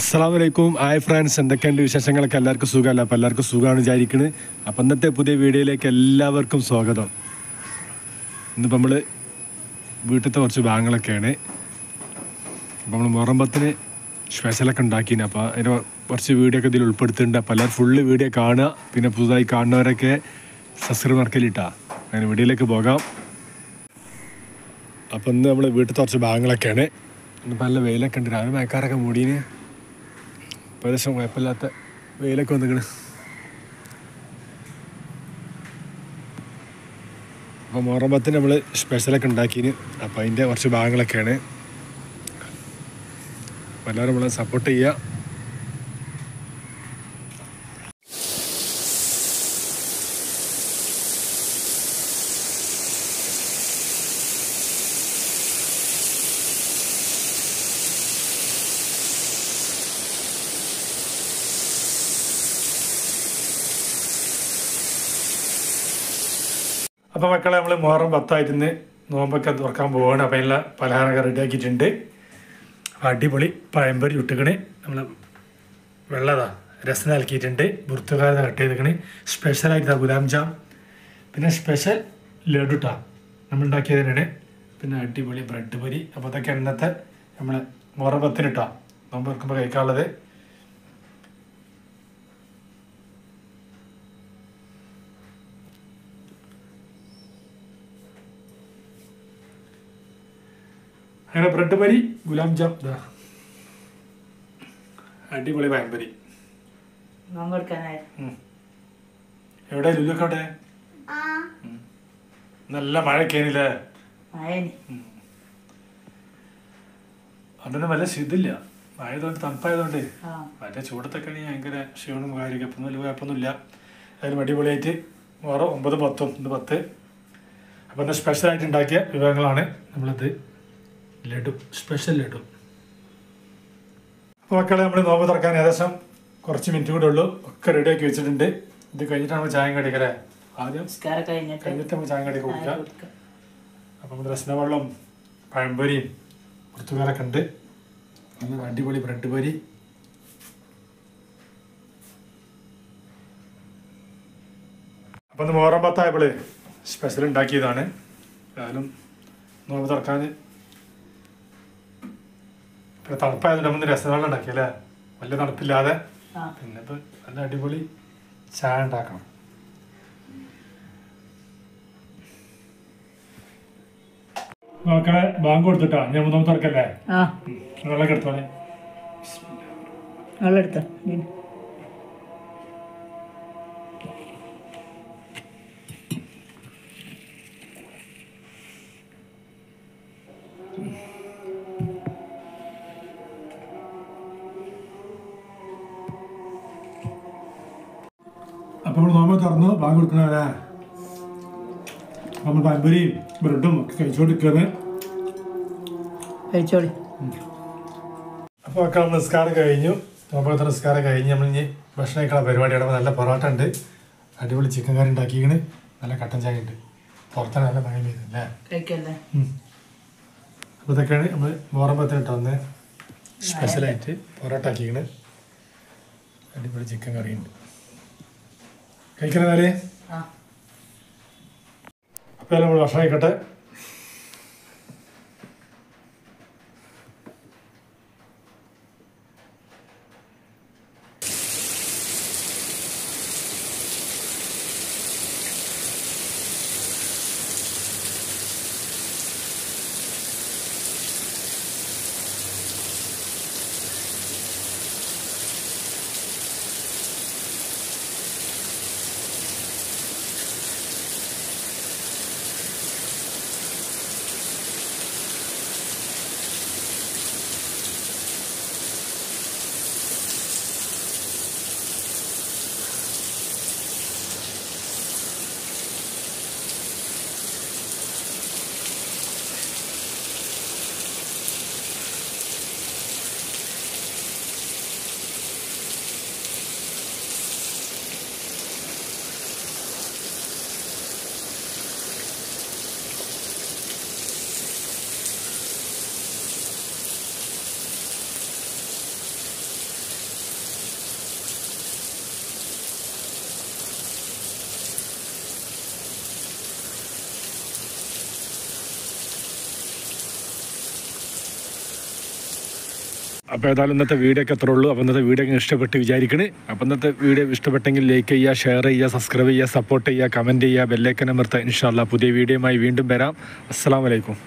അസ്സാം വലൈക്കും ആയ് ഫ്രാൻസ് എന്തൊക്കെയുണ്ട് വിശേഷങ്ങളൊക്കെ? എല്ലാവർക്കും സുഖമല്ല? അപ്പോൾ എല്ലാവർക്കും സുഖമാണ് വിചാരിക്കുന്നത് അപ്പം ഇന്നത്തെ പുതിയ വീഡിയോയിലേക്ക് എല്ലാവർക്കും സ്വാഗതം. ഇന്നിപ്പോൾ നമ്മൾ വീട്ടിലത്തെ കുറച്ച് ഭാഗങ്ങളൊക്കെയാണ്. അപ്പോൾ നമ്മൾ മുറമ്പത്തിന് സ്പെഷ്യലൊക്കെ ഉണ്ടാക്കിന്. അപ്പോൾ അതിന്റെ കുറച്ച് വീഡിയോ ഒക്കെ ഇതിൽ ഉൾപ്പെടുത്തിയിട്ടുണ്ട് അപ്പോൾ എല്ലാവരും ഫുള്ള് വീഡിയോ കാണുക. പിന്നെ പുതുതായി കാണുന്നവരൊക്കെ സബ്സ്ക്രൈബ് മറക്കലിട്ടാ അങ്ങനെ വീഡിയോയിലേക്ക് പോകാം. അപ്പോൾ ഇന്ന് നമ്മൾ വീട്ടിലത്തെ കുറച്ച് ഭാഗങ്ങളൊക്കെയാണ്. ഇന്നിപ്പോൾ നല്ല വെയിലൊക്കെ ഉണ്ട്. രാവിലെ മയക്കാരൊക്കെ മൂടീന്. ഏകദേശം കുഴപ്പമില്ലാത്ത വെയിലൊക്കെ വന്നിക്കണ്. അപ്പോൾ മൊറമ്പത്തിന് നമ്മൾ സ്പെഷ്യലൊക്കെ ഉണ്ടാക്കിന്. അപ്പോൾ അതിന്റെ കുറച്ച് ഭാഗങ്ങളൊക്കെയാണ്. എല്ലാവരും നമ്മളെ സപ്പോർട്ട് ചെയ്യുക. അപ്പോൾ മക്കളെ നമ്മൾ മുഹറം പത്തായിട്ട് നോമ്പൊക്കെ തുറക്കാൻ പോവാണ്. അപ്പോൾ അതിനുള്ള പലഹാരമൊക്കെ റെഡിയാക്കിയിട്ടുണ്ട് അടിപൊളി പഴംപൊരി ചുട്ടുക്കണ് നമ്മൾ വെള്ളതാ രസം നൽകിയിട്ടുണ്ട്. ബുർത്തുകാര കട്ട് ചെയ്തേക്കണ്. സ്പെഷ്യലായിട്ട് ഗുലാം ജാം. പിന്നെ സ്പെഷ്യൽ ലഡു ട്ടാ. നമ്മൾ ഉണ്ടാക്കിയതിനാണ് പിന്നെ അടിപൊളി ബ്രെഡ് പൊരി. അപ്പോൾ അതൊക്കെ ഇന്നത്തെ നമ്മൾ മുഹറം പത്തിനിട്ടാ നോമ്പ് തുറക്കുമ്പോൾ കഴിക്കാനുള്ളത്. അങ്ങനെ ബ്രെഡ് പരി ഗുലാം ജാം ഇതാ അടിപൊളി പയമ്പരി എവിടെ ലുലുക്കോട്ടെ നല്ല മഴക്കേനില്ലേ അതിന് വല്ല ശിതില്ല. മഴയതുകൊണ്ട് തണുപ്പായതുകൊണ്ട്. മറ്റേ ചൂടത്തൊക്കെ ആണെങ്കിൽ ഭയങ്കര ക്ഷീണവും കാര്യമൊക്കെ ഇപ്പം വലിയ കുഴപ്പമൊന്നുമില്ല. അതിലും അടിപൊളിയായിട്ട് വേറെ ഒമ്പത് പത്തും ഇത് പത്ത്. അപ്പം ഇന്ന് സ്പെഷ്യലായിട്ട് ഉണ്ടാക്കിയ വിഭവങ്ങളാണ് നമ്മളിത് ലഡു സ്പെഷ്യൽ ലഡു. അപ്പോൾ മക്കളെ നമ്മൾ നോമ്പ് തുറക്കാൻ ഏകദേശം കുറച്ച് മിനിറ്റ് കൂടെ ഉള്ളൂ. ഒക്കെ റെഡിയാക്കി വെച്ചിട്ടുണ്ട്. ഇത് കഴിഞ്ഞിട്ടാണ് നമ്മൾ ചായം കടിക്കലേ ആദ്യം കഴിഞ്ഞിട്ട് കഴിഞ്ഞിട്ട് നമ്മൾ ചായം കടി ചായ കുടിക്കാം. കുടിക്കാം. അപ്പം രസനവെള്ളം പഴംപൊരിയും പുറത്തുകാരൊക്കെ ഉണ്ട്. നല്ല അടിപൊളി ബ്രെഡ് പൊരി. അപ്പം മോറം പത്തായപ്പോൾ സ്പെഷ്യൽ ഉണ്ടാക്കിയതാണ്. കാരണം നോമ്പ് തുറക്കാൻ പിന്നെ തണുപ്പായതുകൊണ്ട് നമ്മൾ രസവെള്ളം ഉണ്ടാക്കി അല്ലേ വലിയ തണുപ്പില്ലാതെ. പിന്നെ ഇപ്പം നല്ല അടിപൊളി ചായ ഉണ്ടാക്കണം. മക്കളെ ബാങ്ക് കൊടുത്തിട്ടാ? ഞാൻ മൂന്നാമത്തെ തുറക്കല്ലേ? വെള്ളം എടുത്തോളെ. വെള്ളം എടുത്തോ അപ്പോൾ നമ്മൾ നോമ്പ് തുറന്നു ബാങ്ക് കൊടുക്കണവരാ നമ്മൾ പമ്പരിയും ബ്രെഡും ഒക്കെ കഴിച്ചുകൊണ്ടിരിക്കുകയാണ് കഴിച്ചോളി. അപ്പോൾ ഒക്കെ നമ്മൾ നിസ്കാരം കഴിഞ്ഞു. നോമ്പത്തെ നിസ്കാരം കഴിഞ്ഞ് നമ്മൾ ഇനി ഭക്ഷണം കഴിക്കണ പരിപാടിയാണ് അപ്പോൾ നല്ല പൊറോട്ട ഉണ്ട്. അടിപൊളി ചിക്കൻ കറി ഉണ്ടാക്കിയിരിക്കണ് നല്ല കട്ടൻ ചായ ഉണ്ട്. പുറത്താണ് നല്ല മഴ പെയ്തല്ലേ അപ്പോൾ ഇതൊക്കെയാണ് നമ്മൾ മോറമ്പത്തിന് ഇട്ട് വന്ന് സ്പെഷ്യലായിട്ട് പൊറോട്ട ആക്കിയിരിക്കണ് അടിപൊളി ചിക്കൻ കറി ഉണ്ട്. കഴിക്കണതാലേ ആ. അപ്പോൾ നമ്മൾ ഭക്ഷണം കഴിക്കട്ടെ. അപ്പോൾ ഏതായാലും ഇന്നത്തെ വീഡിയോ ഒക്കെ ഉള്ളൂ. അപ്പോൾ ഇന്നത്തെ വീഡിയോ ഒക്കെ ഇഷ്ടപ്പെട്ട് വിചാരിക്കണേ. അപ്പോൾ ഇന്നത്തെ വീഡിയോ ഇഷ്ടപ്പെട്ടെങ്കിൽ ലൈക്ക് ചെയ്യുക ഷെയർ ചെയ്യുക സബ്സ്ക്രൈബ് ചെയ്യുക സപ്പോർട്ട് ചെയ്യുക കമന്റ് ചെയ്യുക ബെല്ലൈക്കൻ അമർത്തുക. ഇൻഷാല്ല പുതിയ വീഡിയോയുമായി വീണ്ടും വരാം. അസ്സാം വലൈക്കും